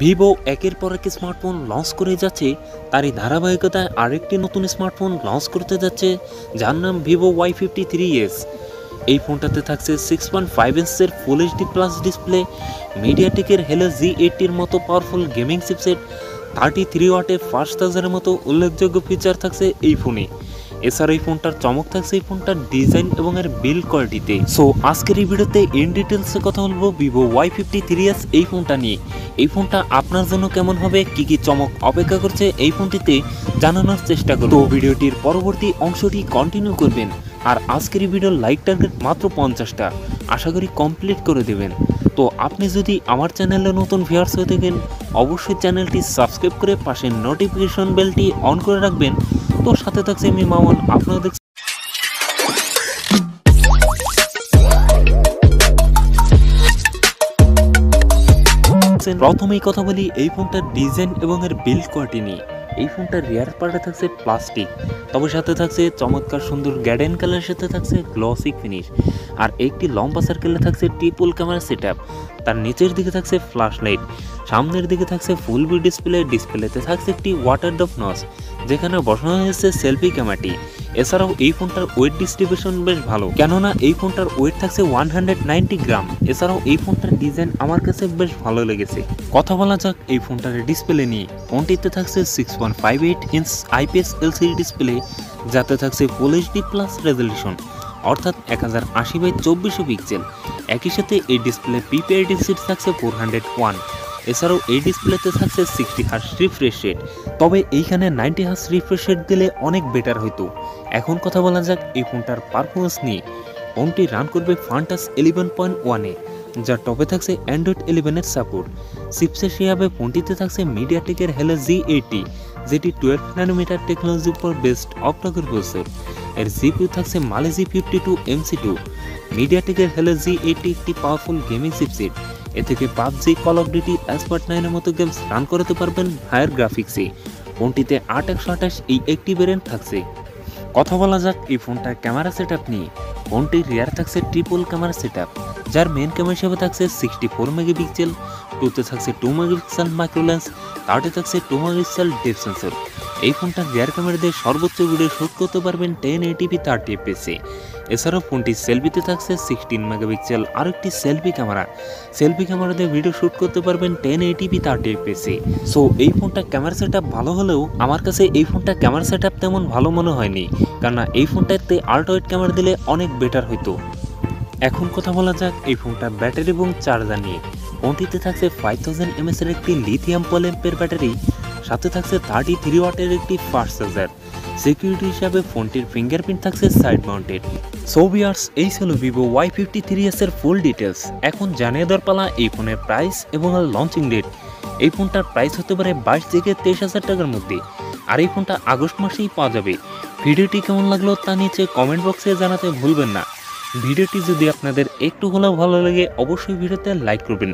Vivo একের পর এক স্মার্টফোন লঞ্চ করে যাচ্ছে। তারই ধারাবাহিকতায় আরেকটি নতুন স্মার্টফোন লঞ্চ করতে যাচ্ছে, যার নাম Vivo Y fifty three S এই ফোনটাতে থাকছে সিক্স পয়েন্ট ফাইভ ইঞ্চের ফুল এইচডি প্লাস ডিসপ্লে মিডিয়াটেকের হেলো জি এইটটির মতো powerful gaming chipset thirty three ওয়াটের ফার্স্ট চার্জারের মতো উল্লেখযোগ্য ফিচার থাকছে এই ফোনে। এছাড়া এই ফোনটার চমক থাকছে এই ফোনটার ডিজাইন এবং এর বিল্ড কোয়ালিটিতে। সো আজকের এই ভিডিওতে ইন ডিটেলসে কথা বলব ভিভো ওয়াই ফিফটি থ্রি এই ফোনটা নিয়ে। এই ফোনটা আপনার জন্য কেমন হবে, কি কি চমক অপেক্ষা করছে, এই ফোনটিতে জানানোর চেষ্টা করব। ভিডিওটির পরবর্তী অংশটি কন্টিনিউ করবেন, আর আজকের এই ভিডিওর লাইক টার্গেট মাত্র পঞ্চাশটা। আশা করি কমপ্লিট করে দেবেন। তো আপনি যদি আমার চ্যানেলে নতুন ভিউয়ার্স হয়ে থাকেন, অবশ্যই চ্যানেলটি সাবস্ক্রাইব করে পাশে নোটিফিকেশন বেলটি অন করে রাখবেন তো সাথে থাকছে আমি মামন, আপনারা দেখছেন প্রথমেই কথা বলি এই ফোনটার ডিজাইন এবং এর বিল্ড কোয়ালিটি নিয়ে। এই ফোনটার রিয়ার পার্টে থাকছে প্লাস্টিক তবে সাথে থাকছে চমৎকার সুন্দর গ্যাডেন কালারের সাথে থাকছে গ্লসি ফিনিশ আর একটি লম্বা সার্কেলে থাকছে ট্রিপল ক্যামেরা সেট তার নিচের দিকে থাকছে ফ্ল্যাশ লাইট সামনের দিকে থাকছে ফুল বি ডিসপ্লে ডিসপ্লেতে থাকছে একটি ওয়াটার ডপ নস যেখানে বসানো হয়েছে সেলফি ক্যামেরাটি। এছাড়াও এই ফোনটার ওয়েট ডিস্ট্রিবিউশন বেশ ভালো। কেননা এই ফোনটার ওয়েট থাকছে ওয়ান গ্রাম এছাড়াও এই ফোনটার ডিজাইন আমার কাছে বেশ ভালো লেগেছে। কথা বলা যাক এই ফোনটার ডিসপ্লে নিয়ে। ফোনটিতে থাকছে six point five eight inch IPS LCD display যাতে থাকছে ফুল এইচডি প্লাস রেজলিউশন অর্থাৎ এক হাজার আশি বাই চব্বিশশো পিক্সেল একই সাথে এই ডিসপ্লে পিপিআইডি সিট থাকছে ফোর হান্ড্রেড ওয়ান এছাড়াও এই ডিসপ্লেতে থাকছে সিক্সটি হার্স রিফ্রেশ রেট তবে এইখানে নাইনটি হার্স রিফ্রেশ রেট দিলে অনেক বেটার হতো এখন কথা বলা যাক এই ফোনটার পারফরমেন্স নিয়ে। ফোনটি রান করবে ফান্টাস ইলেভেন পয়েন্ট ওয়ানে যার টপে থাকছে অ্যান্ড্রয়েড ইলেভেনের সাপোর্ট চিপসের হিসাবে ফোনটিতে থাকছে মিডিয়াটেকের হেলো জি এইটি যেটি টুয়েলভ ন্যানোমিটার টেকনোলজির উপর বেস্ট অপটকের প্রসেসর এর জিপিউ থাকছে Mali G fifty two MC two মিডিয়াটেকের Helio G eighty একটি পাওয়ারফুল গেমিং চিপসেট এ থেকে PUBG call of duty Asphalt নাইনের মতো গেমস রান করাতে পারবেন হায়ার গ্রাফিক্সে ফোনটিতে আট একশো আঠাশ এই একটি ভেরিয়েন্ট থাকছে। কথা বলা যাক এই ফোনটার ক্যামেরা সেট আপ নিয়ে। ফোনটির রিয়ার থাকছে ট্রিপল ক্যামেরা সেট আপ যার মেন ক্যামেরা হিসেবে থাকছে সিক্সটি ফোর মেগাপিক্সেল টুতে থাকছে টু মেগাপিক্সেল মাইক্রোলেন্স থার্ডে থাকছে টু মেগাপিক্সেল ডেপ সেন্সর এই ফোনটা রিয়ার ক্যামেরা দিয়ে সর্বোচ্চ ভিডিও শ্যুট করতে পারবেন টেন এইটিপি থার্টি এফপিএসে এছাড়াও ফোনটি সেলফিতে থাকছে সিক্সটিন মেগাপিক্সেল আর একটি সেলফি ক্যামেরা সেলফি ক্যামেরা দিয়ে ভিডিও শ্যুট করতে পারবেন টেন এইটিপি থার্টি এফপিএসে সো এই ফোনটা ক্যামেরা সেট ভালো হলেও আমার কাছে এই ফোনটা ক্যামেরা সেট তেমন ভালো মনে হয়নি, কেননা এই ফোনটাতে আল্ট্রাওয়েড ক্যামেরা দিলে অনেক বেটার হতো এখন কথা বলা যাক এই ফোনটার ব্যাটারি এবং চার্জার নিয়ে। ফোনটিতে থাকছে ফাইভ থাউজেন্ড এমএস এর একটি লিথিয়াম পলেম্পের ব্যাটারি সাথে থাকছে থার্টি থ্রি ওয়াটের একটি ফাস্ট চার্জার সিকিউরিটি হিসাবে ফোনটির ফিঙ্গারপ্রিন্ট থাকছে সাইড মাউন্টেড। সো বিয়ার্স এই ছিল Vivo Y fifty three S এর ফুল ডিটেলস এখন জানিয়ে দেওয়ার পালা এই ফোনের প্রাইস এবং লঞ্চিং ডেট এই ফোনটার প্রাইস হতে পারে বাইশ থেকে তেইশ হাজার টাকার মধ্যে। আর এই ফোনটা আগস্ট মাসেই পাওয়া যাবে। ভিডিওটি কেমন লাগল তা নিচে কমেন্ট বক্সে জানাতে ভুলবেন না। ভিডিওটি যদি আপনাদের একটু হলেও ভালো লাগে, অবশ্যই ভিডিওতে লাইক করবেন।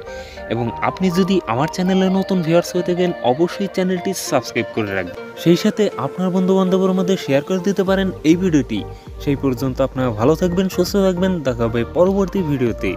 এবং আপনি যদি আমার চ্যানেলে নতুন ভিউয়ার্স হয়ে থাকেন, অবশ্যই চ্যানেলটি সাবস্ক্রাইব করে রাখবেন। সেই সাথে আপনার বন্ধুবান্ধবের মধ্যে শেয়ার করে দিতে পারেন এই ভিডিওটি। সেই পর্যন্ত আপনারা ভালো থাকবেন, সুস্থ থাকবেন, দেখা হবে পরবর্তী ভিডিওতে।